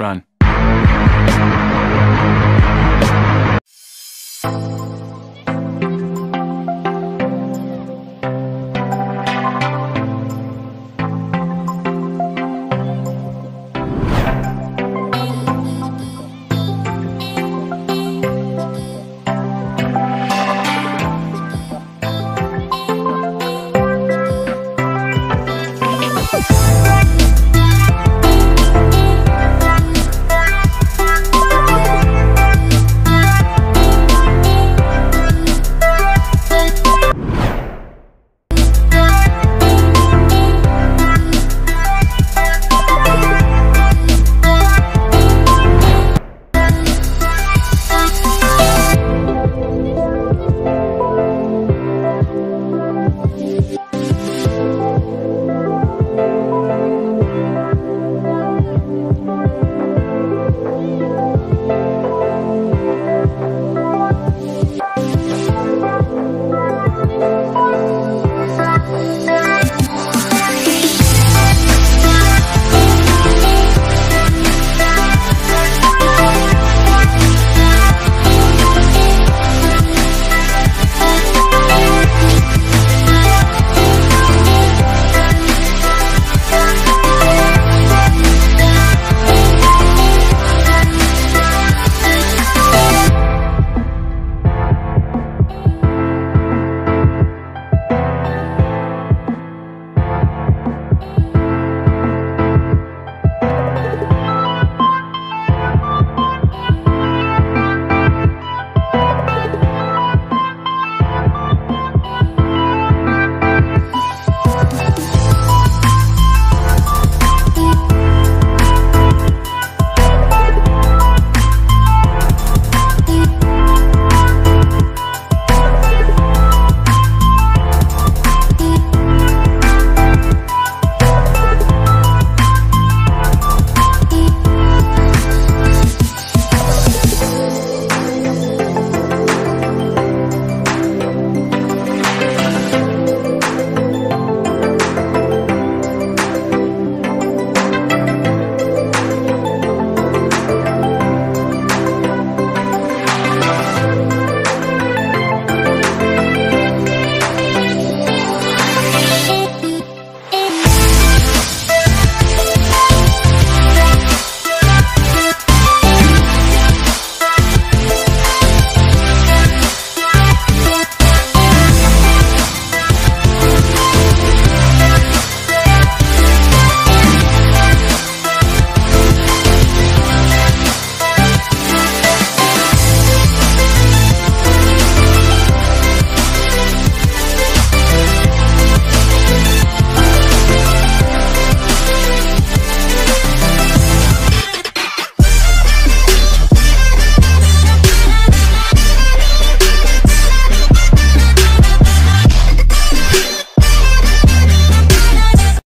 Run.